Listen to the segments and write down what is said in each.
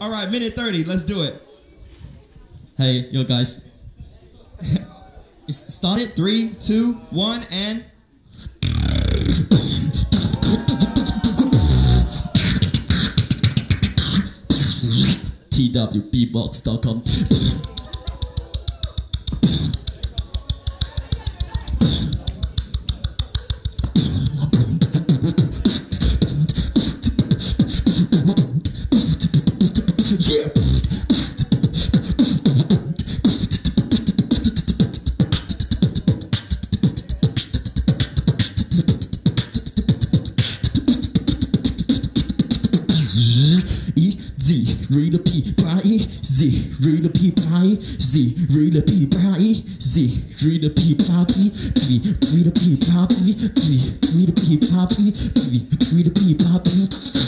All right, minute 30. Let's do it. Hey, yo, guys. it's started. Three, two, one, and. twbbox.com. Yeah. E read the P by E Z read the P by E Z read the P by E read the P by P read the P by P read the P P read the P by P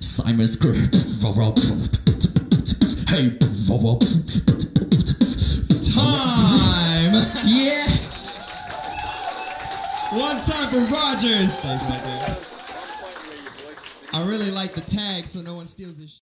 Simon Script, hey, Time! yeah. One time for Rogers. Thanks, my dude. I really like the tag so no one steals this.